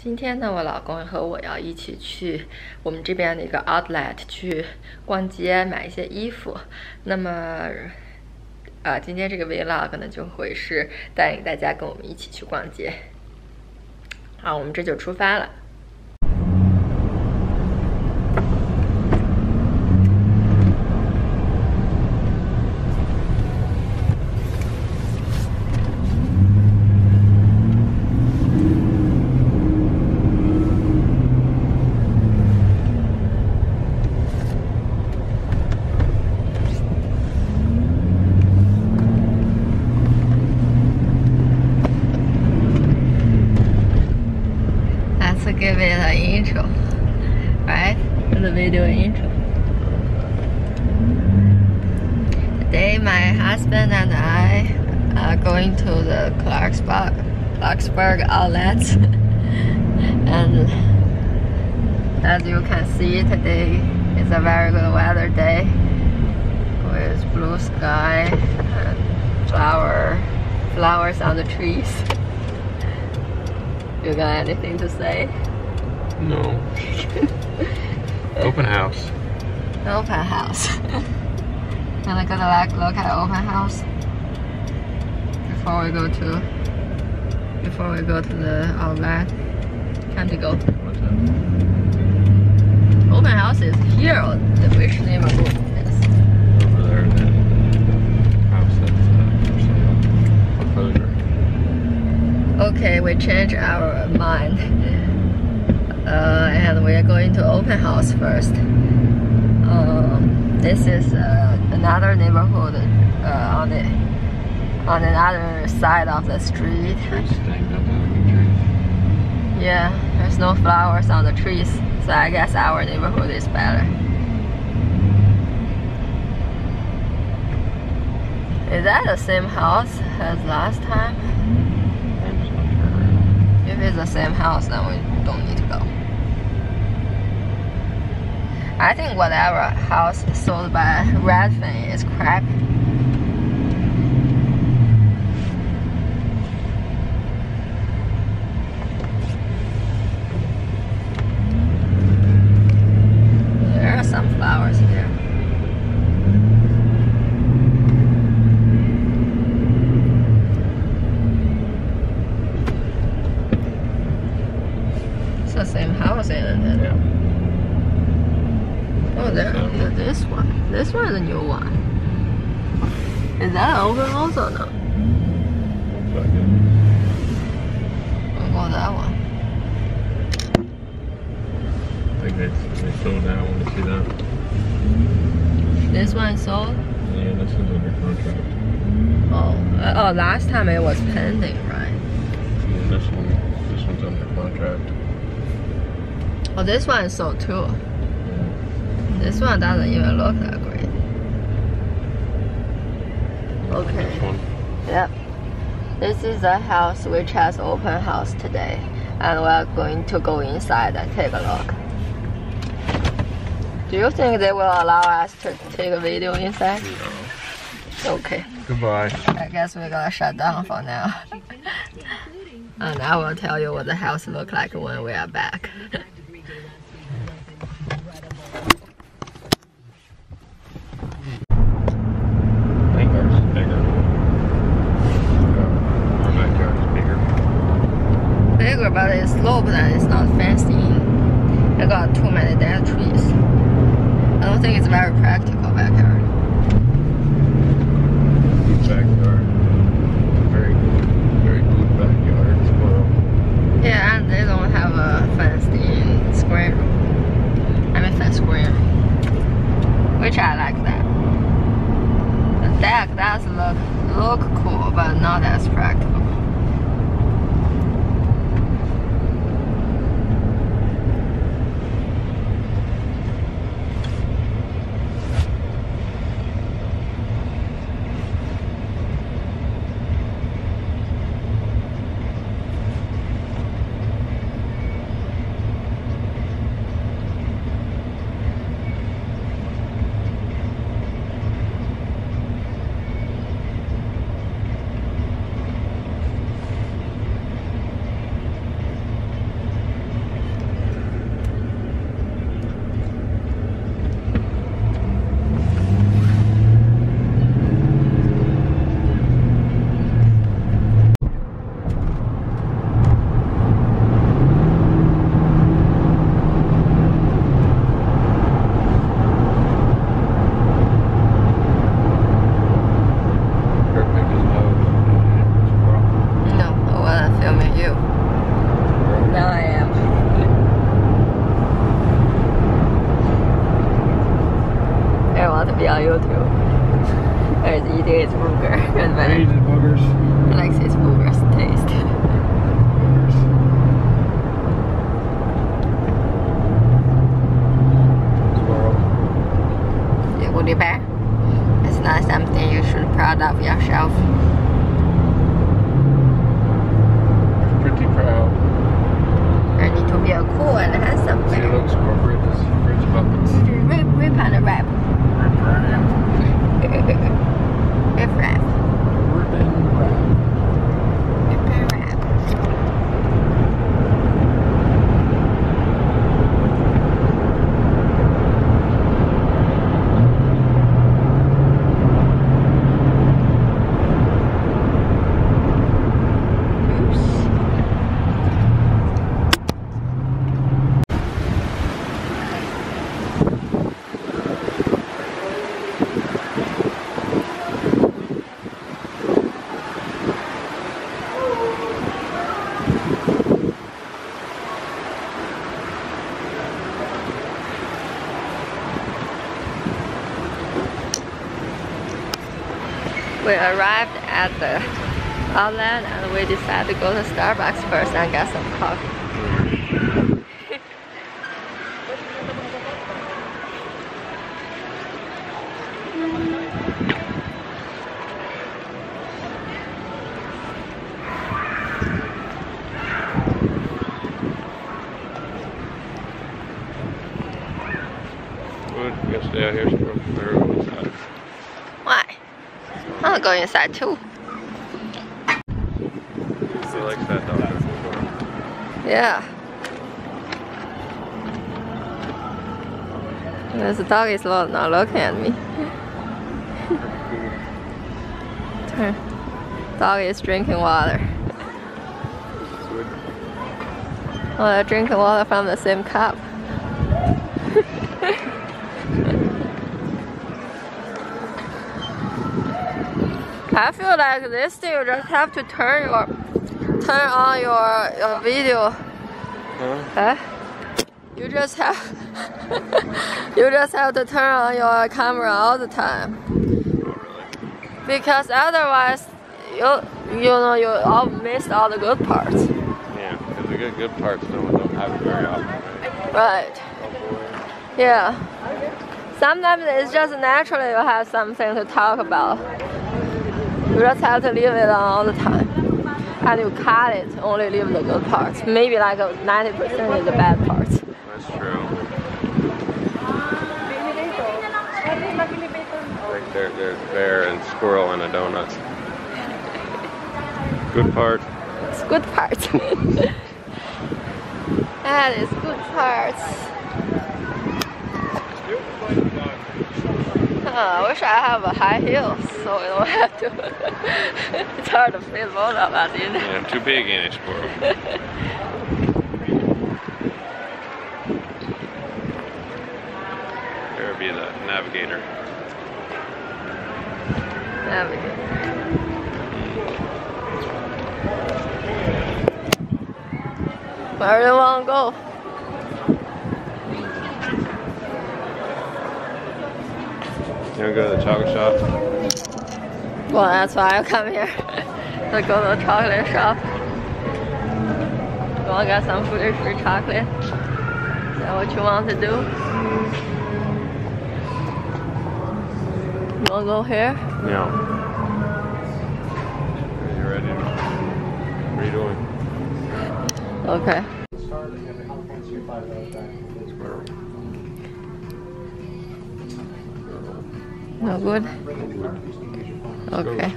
今天呢，我老公和我要一起去我们这边的一个 outlet 去逛街，买一些衣服。那么，啊，今天这个 vlog 呢，就会是带领大家跟我们一起去逛街。好，我们这就出发了。The video intro. Today, my husband and I are going to the Clarksburg, Clarksburg outlets, and as you can see, today is a very good weather day with blue sky and flower flowers on the trees. You got anything to say? No. open house. Open house. Wanna go to like look at open house before we go to before we go to the outlet. Time to go. What's? Open house is here. The which neighborhood is? Over there, that house that's uh, for sale. Okay, we change our mind. Uh, and we are going to open house first. Um, this is uh, another neighborhood uh, on the on another side of the street. Trees stained on the trees. Yeah, there's no flowers on the trees, so I guess our neighborhood is better. Is that the same house as last time? I'm just not sure. If it's the same house, then we don't need to go. I think whatever house sold by Redfin is crappy. There are some flowers here. It's the same house, isn't it? Yeah. Oh, there, yeah, this one. This one is a new one. Is that open also? No. Looks like it. We'll go that one. I think they, they sold that one. You see that? This one sold? Yeah, this is under contract. Oh, uh, oh, last time it was pending, right? And this one, this one's under contract. Oh, this one is sold too. This one doesn't even look that great. This Okay. one. Yep. This is a house which has open house today, and we're going to go inside and take a look. Do you think they will allow us to take a video inside? Okay. Goodbye. I guess we're gonna shut down for now. and I will tell you what the house look like when we are back. I think ours is bigger. Uh, Our backyard is bigger. Bigger, but it's slow but it's not fenced in. It got too many dead trees. I don't think it's very practical back here. Backyard. Very good. Very good backyard. Squirrel. Yeah, and they don't have a fenced in screen room. I mean fenced room. Which I like that. The deck does look look cool, but not as practical. it, you think it's vulgar. I hate it, boogers. I like taste. Boogers. Bear. It's not something you should be proud of yourself. We arrived at the outlet and we decided to go to Starbucks first and get some coffee. Good. You gotta stay out here, squirrel. They're on the side. Why? I'll go inside too. He likes that dog. Yeah. This dog is not not looking at me. Turn. Dog is drinking water. Oh, they're drinking water from the same cup. I feel like this thing you just have to turn your turn on your, your video. Huh? Huh? You just have you just have to turn on your camera all the time because otherwise you you know you all miss all the good parts. Yeah, because the good, good parts don't, don't happen very often. Right? Right. Oh. Yeah. Sometimes it's just naturally you have something to talk about. You just have to leave it on all the time. And you cut it, only leave the good parts. Maybe like 90% is the bad parts. That's true. Like there, there's bear and squirrel and a donut. Good part. It's good parts. that is good parts. I wish I have a high heel so we don't have to. it's hard to fit both of us in. Yeah, I'm too big in it, squirrel. There would be the navigator. Go. Where do you want to go? You wanna go to the chocolate shop? Well, that's why I come here. to go to the chocolate shop. You want to get some free, free chocolate? Is that what you want to do? You want to go here? Yeah. Are you ready? What are you doing? Okay. No good? Okay.